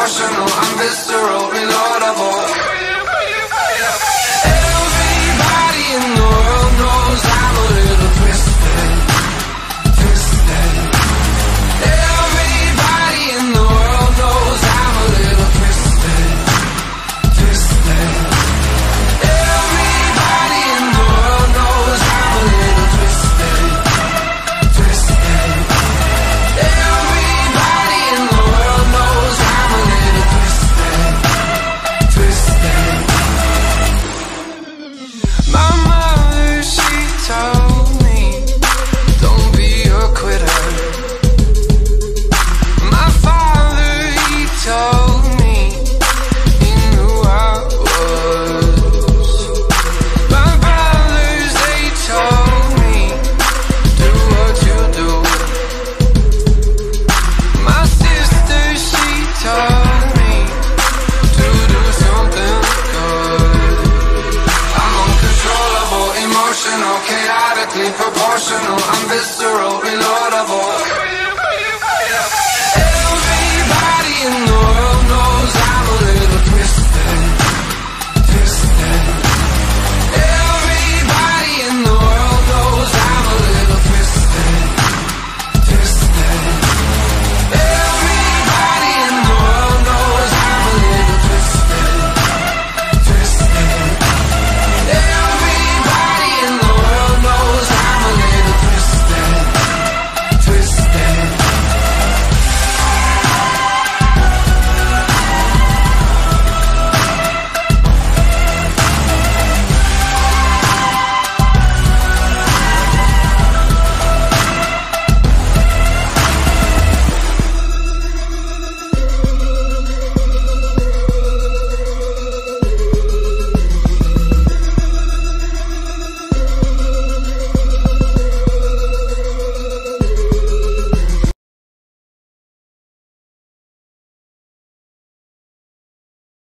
emotional, I'm visceral, reloadable. emotional, I'm visceral, reloadable.